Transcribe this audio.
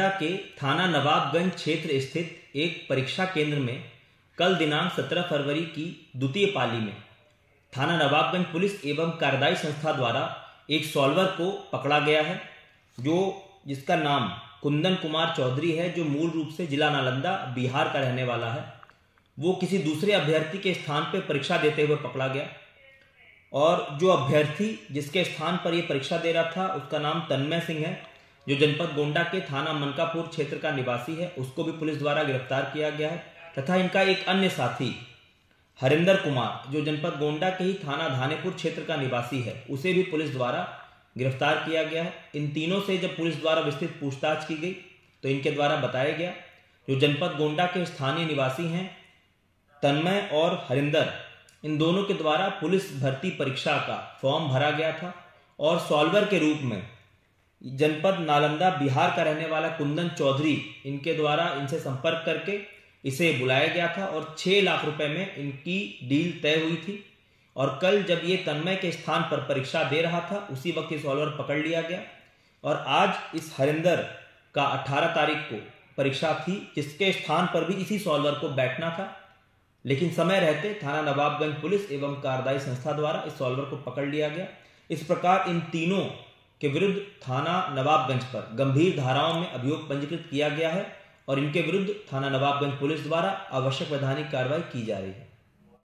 के थाना नवाबगंज क्षेत्र स्थित एक परीक्षा केंद्र में कल दिनांक 17 फरवरी की द्वितीय पाली में थाना नवाबगंज पुलिस एवं कार्यदायी संस्था द्वारा एक सॉल्वर को पकड़ा गया है, जो जिसका नाम कुंदन कुमार चौधरी है, जो मूल रूप से जिला नालंदा, बिहार का रहने वाला है। वो किसी दूसरे अभ्यर्थी के स्थान पर परीक्षा देते हुए पकड़ा गया और जो अभ्यर्थी जिसके स्थान पर ये परीक्षा दे रहा था, उसका नाम तन्मय सिंह है। जो जनपद गोंडा के थाना मनकापुर क्षेत्र का निवासी है, उसको भी पुलिस द्वारा गिरफ़्तार किया गया है, तथा इनका एक अन्य साथी, हरिंदर कुमार, जो जनपद गोंडा के ही थाना धानेपुर क्षेत्र का निवासी है, उसे भी पुलिस द्वारा गिरफ़्तार किया गया है। इन तीनों से जब पुलिस द्वारा विस्तृत पूछताछ की गई तो इनके द्वारा बताया गया, जो जनपद गोंडा के स्थानीय निवासी हैं, तन्मय और हरिंदर, इन दोनों के द्वारा पुलिस भर्ती परीक्षा का फॉर्म भरा गया था, और सॉल्वर के रूप में जनपद नालंदा बिहार का रहने वाला कुंदन चौधरी इनके द्वारा इनसे संपर्क करके इसे बुलाया गया था और छह लाख रुपए में इनकी डील तय हुई थी। और कल जब ये तन्मय के स्थान पर परीक्षा दे रहा था, उसी वक्त ये सॉल्वर पकड़ लिया गया। और आज इस हरिंदर का 18 तारीख को परीक्षा थी, जिसके स्थान पर भी इसी सॉल्वर को बैठना था। लेकिन समय रहते थाना नवाबगंज पुलिस एवं कार्यदायी संस्था द्वारा इस सॉल्वर को पकड़ लिया गया। इस प्रकार इन तीनों के विरुद्ध थाना नवाबगंज पर गंभीर धाराओं में अभियोग पंजीकृत किया गया है और इनके विरुद्ध थाना नवाबगंज पुलिस द्वारा आवश्यक वैधानिक कार्रवाई की जा रही है।